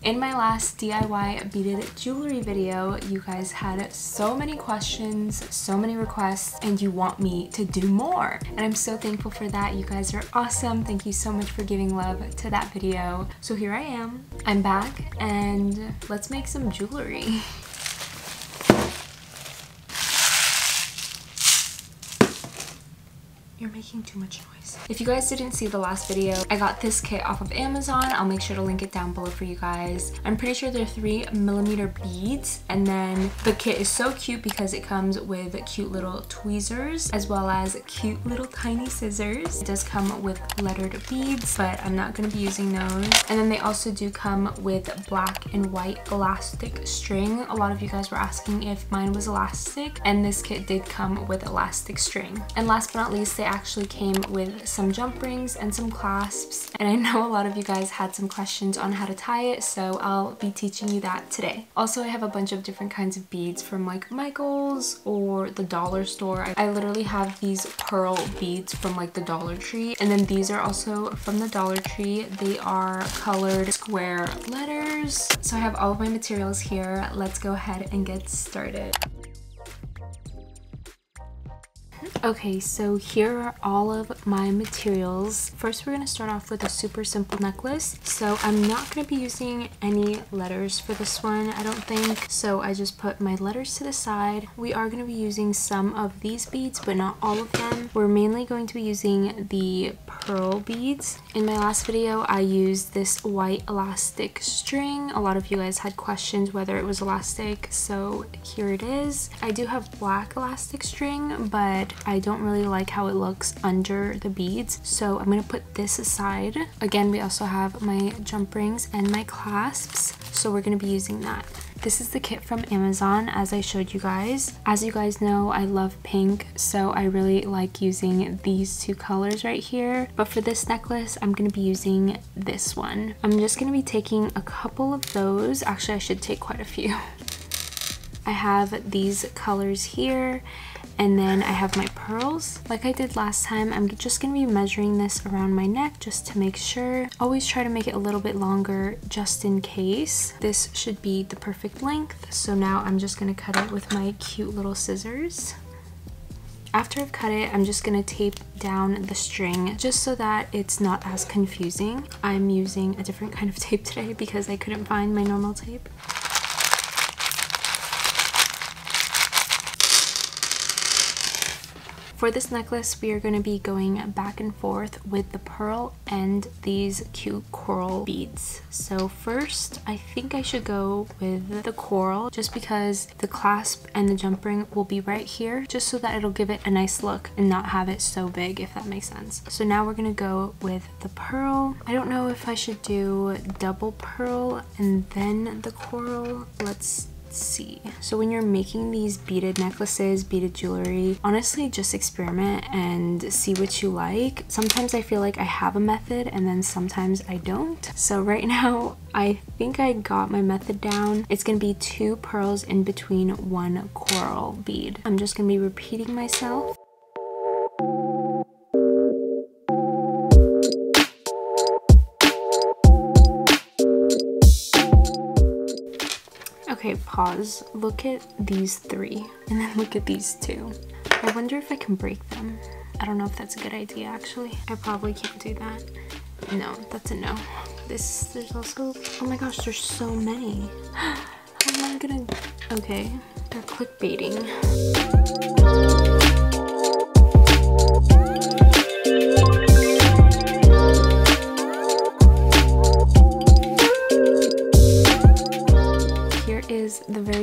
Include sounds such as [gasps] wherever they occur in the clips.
In my last DIY beaded jewelry video, you guys had so many questions, so many requests, and you want me to do more. And I'm so thankful for that. You guys are awesome. Thank you so much for giving love to that video. So here I am. I'm back and let's make some jewelry. [laughs] You're making too much noise. If you guys didn't see the last video, I got this kit off of Amazon. I'll make sure to link it down below for you guys. I'm pretty sure they're three millimeter beads. And then the kit is so cute because it comes with cute little tweezers as well as cute little tiny scissors. It does come with lettered beads, but I'm not gonna be using those. And then they also do come with black and white elastic string. A lot of you guys were asking if mine was elastic and this kit did come with elastic string. And last but not least, they actually came with some jump rings and some clasps. And I know a lot of you guys had some questions on how to tie it, so I'll be teaching you that today. Also, I have a bunch of different kinds of beads from like Michael's or the dollar store. I literally have these pearl beads from like the Dollar Tree. And then these are also from the Dollar Tree. They are colored square letters. So I have all of my materials here. Let's go ahead and get started. Okay, so here are all of my materials. First, we're going to start off with a super simple necklace. So I'm not going to be using any letters for this one, I don't think. So I just put my letters to the side. We are going to be using some of these beads, but not all of them. We're mainly going to be using the pearl beads. In my last video, I used this white elastic string. A lot of you guys had questions whether it was elastic, so here it is. I do have black elastic string, but I don't really like how it looks under the beads. So I'm to put this aside. Again, we also have my jump rings and my clasps. So we're to be using that. This is the kit from Amazon as I showed you guys. As you guys know, I love pink, so I really like using these two colors right here. But for this necklace, I'm to be using this one. I'm just to be taking a couple of those. Actually, I should take quite a few. [laughs] I have these colors here and then I have my pearls. Like I did last time, I'm just going to be measuring this around my neck just to make sure. Always try to make it a little bit longer just in case. This should be the perfect length. So now I'm just going to cut it with my cute little scissors. After I've cut it, I'm just going to tape down the string just so that it's not as confusing. I'm using a different kind of [laughs] tape today because I couldn't find my normal tape. For this necklace, we are going to be going back and forth with the pearl and these cute coral beads. So first, I think I should go with the coral just because the clasp and the jump ring will be right here just so that it'll give it a nice look and not have it so big, if that makes sense. So now we're going to go with the pearl. I don't know if I should do double pearl and then the coral. Let's see. So when you're making these beaded necklaces, beaded jewelry, honestly just experiment and see what you like. Sometimes I feel like I have a method and then sometimes I don't. So right [laughs] now I think I got my method down. It's gonna be two pearls in between one coral bead. I'm just gonna be repeating myself. Okay, pause. Look at these three, and then look at these two. I wonder if I can break them. I don't know if that's a good idea, actually. I probably can't do that. No, that's a no. This, there's also, oh my gosh, there's so many. [gasps] How am I gonna, okay, they're clickbaiting.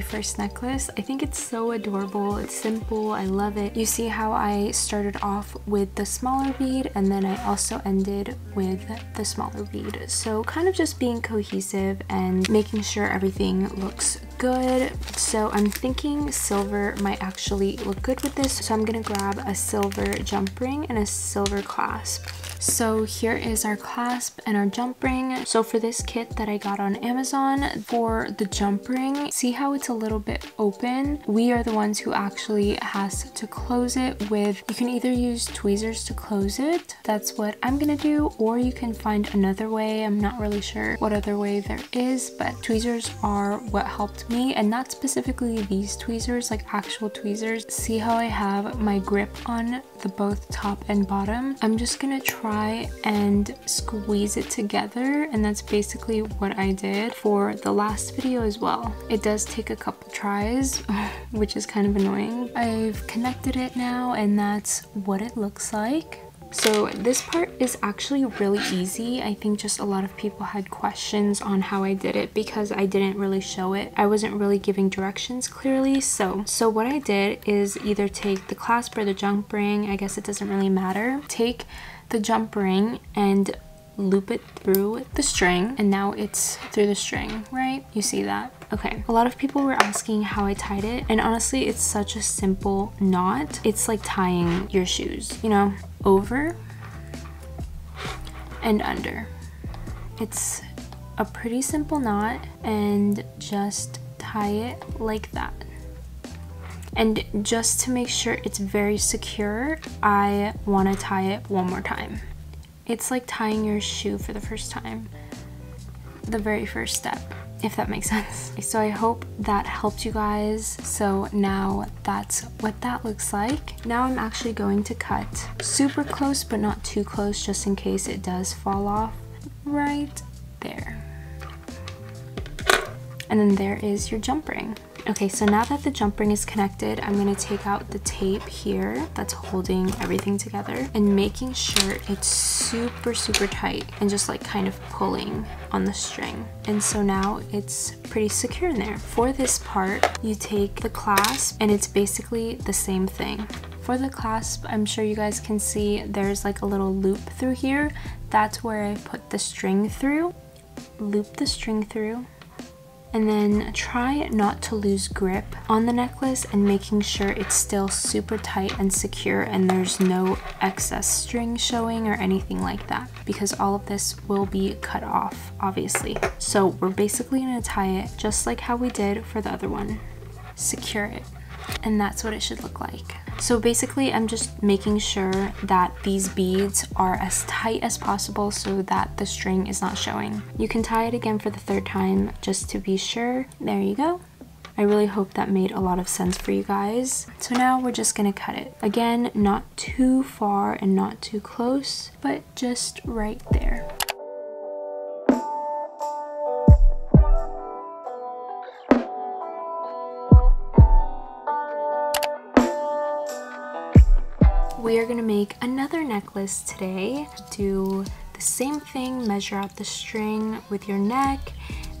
First necklace. I think it's so adorable. It's simple. I love it. You see how I started off with the smaller bead and then I also ended with the smaller bead. So kind of just being cohesive and making sure everything looks good. So I'm thinking silver might actually look good with this. So I'm gonna grab a silver jump ring and a silver clasp. So here is our clasp and our jump ring. So for this kit that I got on Amazon, for the jump ring, see how it's a little bit open? We are the ones who actually has to close it with, you can either use tweezers to close it, that's what I'm gonna do, or you can find another way. I'm not really sure what other way there is, but tweezers are what helped me, and not specifically these tweezers, like actual tweezers. See how I have my grip on the both top and bottom? I'm just gonna try try and squeeze it together and that's basically what I did for the last video as well. It does take a couple tries, [laughs] which is kind of annoying. I've connected it now and that's what it looks like. So this part is actually really easy. I think just a lot of people had questions on how I did it because I didn't really show it. I wasn't really giving directions clearly. So, so what I did is either take the clasp or the jump ring. I guess it doesn't really matter. Take the jump ring and loop it through the string and now it's through the string right? You see that? Okay. A lot of people were asking how i tied it and honestly it's such a simple knot. It's like tying your shoes you know over and under. It's a pretty simple knot and just tie it like that and just to make sure it's very secure, I want to tie it one more time. It's like tying your shoe for the first time. The very first step, if that makes [laughs] sense. So I hope that helped you guys. So now that's what that looks like. Now I'm actually going to cut super close, but not too close, just in case it does fall off right there. And then there is your jump ring. Okay, so now that the jump ring is connected, I'm gonna take out the tape here that's holding everything together and making sure it's super, super tight and just like kind of pulling on the string. And so now it's pretty secure in there. For this part, you take the clasp and it's basically the same thing. For the clasp, I'm sure you guys can see there's like a little loop through here. That's where I put the string through. Loop the string through and then try not to lose grip on the necklace and making sure it's still super tight and secure and there's no excess string showing or anything like that because all of this will be cut off obviously. So we're basically to tie it just like how we did for the other one. Secure it and that's what it should look like. So basically I'm just making sure that these beads are as tight as possible so that the string is not showing. You can tie it again for the third time just to be sure. There you go. I really hope that made a lot of sense for you guys. So now we're just gonna cut it. Again, not too far and not too close, but just right there. We are gonna make another necklace today. Do the same thing, measure out the string with your neck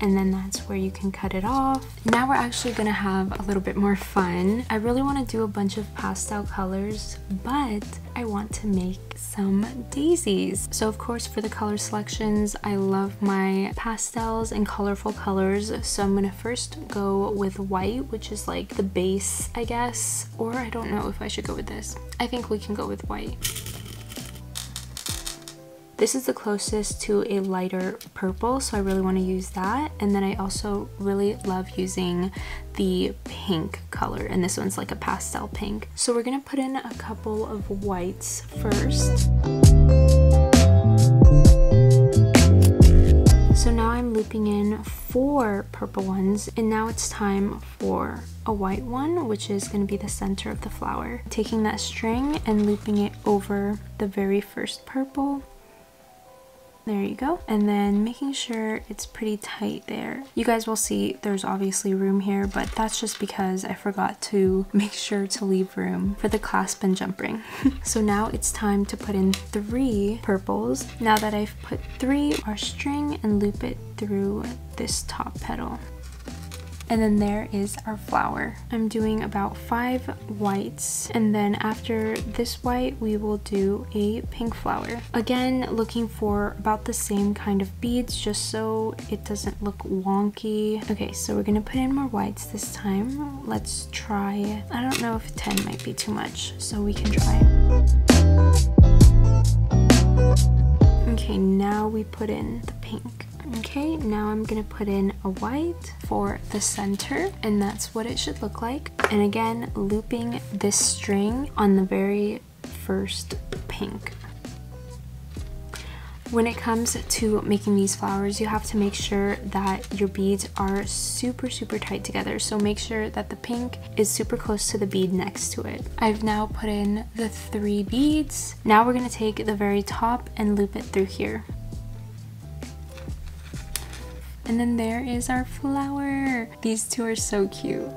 and then that's where you can cut it off. Now we're actually gonna have a little bit more fun. I really wanna do a bunch of pastel colors, but I want to make some daisies. So of course for the color selections, I love my pastels and colorful colors. So I'm gonna first go with white, which is like the base, I guess. Or I don't know if I should go with this. I think we can go with white. This is the closest to a lighter purple, so I really want to use that. And then I also really love using the pink color, and this one's like a pastel pink. So we're gonna put in a couple of whites first. So now I'm looping in four purple ones and now it's time for a white one which is going to be the center of the flower. Taking that string and looping it over the very first purple there you go. And then making sure it's pretty tight there. You guys will see there's obviously room here, but that's just because I forgot to [laughs] make sure to leave room for the clasp and jump ring. [laughs] so now it's time to put in three purples. Now that I've put three, our string and loop it through this top petal. And then there is our flower. I'm doing about five whites. And then after this white, we will do a pink flower. Again, looking for about the same kind of beads just so it doesn't look wonky. Okay, so we're gonna put in more whites this time. Let's try, I don't know if 10 might be too much, so we can try. Okay, now we put in the pink. Okay, now I'm gonna put in a white for the center and that's what it should look like. And again, looping this string on the very first pink. When it comes to making these flowers, you have to make sure that your beads are super, super tight together. So make sure that the pink is super close to the bead next to it. I've now put in the three beads. Now we're gonna take the very top and loop it through here. And then there is our flower. These two are so cute.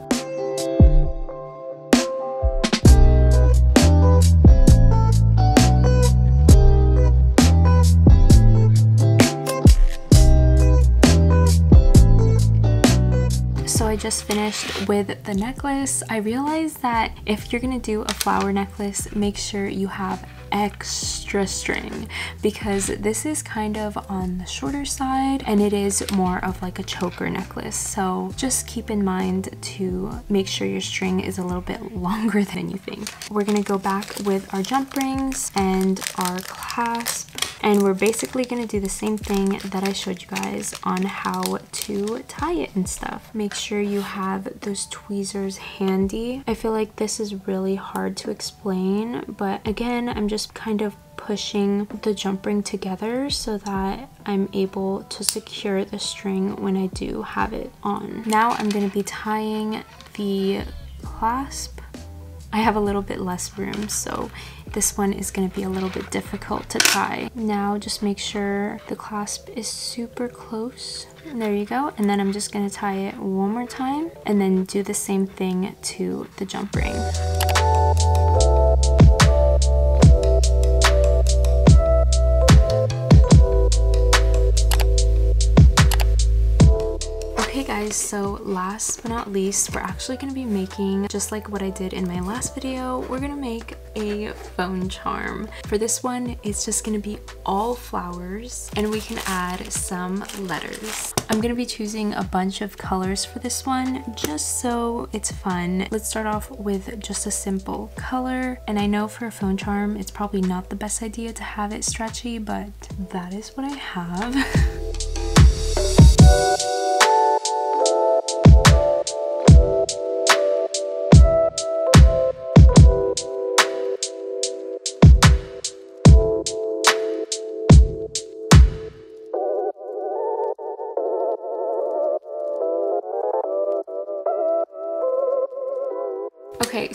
So I just finished with the necklace. I realized that if you're gonna do a flower necklace, make sure you have extra string because this is kind of on the shorter side and it is more of like a choker necklace so just keep in mind to make sure your string is a little bit [laughs] longer than you think. We're gonna go back with our jump rings and our clasp and we're basically going to do the same thing that I showed you guys on how to tie it and stuff. Make sure you have those tweezers handy. I feel like this is really hard to explain, but again, I'm just kind of pushing the jump ring together so that I'm able to secure the string when I do have it on. Now I'm going to be tying the clasp I have a little bit less room, so this one is going to be a little bit difficult to tie. Now just make sure the clasp is super close. There you go. And then I'm just going to tie it one more time and then do the same thing to the jump ring. Guys, so last but not least, we're actually going to be making, just like what I did in my last video, we're going to make a phone charm. For this one, it's just going to be all flowers and we can add some letters. I'm going to be choosing a bunch of colors for this one just so it's fun. Let's start off with just a simple color and I know for a phone charm, it's probably not the best idea to have it stretchy, but that is what I have. [laughs]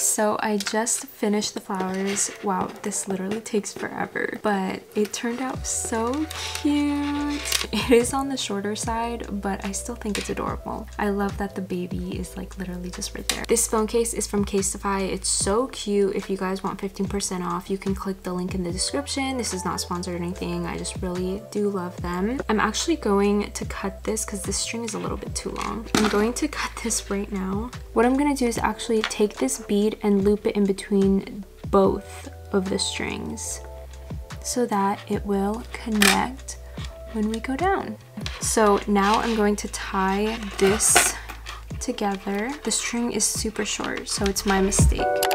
so I just finished the flowers. Wow, this literally takes forever, but it turned out so cute. It is on the shorter side, but I still think it's adorable. I love that the baby is like literally just right there. This phone case is from Casetify. It's so cute. If you guys want 15% off, you can click the link in the description. This is not sponsored or anything. I just really do love them. I'm actually going to cut this because this string is a little bit too long. I'm going to cut this right now. What I'm going to do is actually take this bead and loop it in between both of the strings so that it will connect when we go down. So now I'm going to tie this together. The string is super short, so it's my mistake.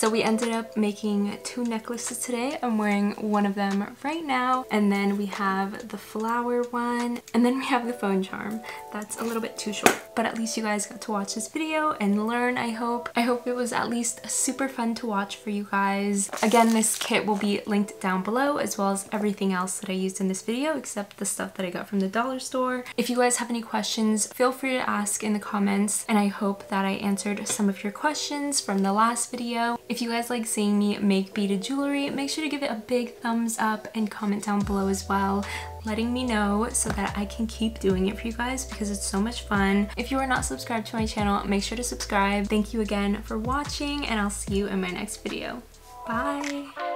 So we ended up making two necklaces today. I'm wearing one of them right now. And then we have the flower one. And then we have the phone charm. That's a little bit too short. But at least you guys got to watch this video and learn, I hope. I hope it was at least super fun to watch for you guys. Again, this kit will be linked down below as well as everything else that I used in this video except the stuff that I got from the dollar store. If you guys have any questions, feel free to ask in the comments and I hope that I answered some of your questions from the last video. If you guys like seeing me make beaded jewelry, make sure to give it a big thumbs up and comment down below as well letting me know so that I can keep doing it for you guys because it's so much fun. If you are not subscribed to my channel, make sure to subscribe. Thank you again for watching and I'll see you in my next video. Bye!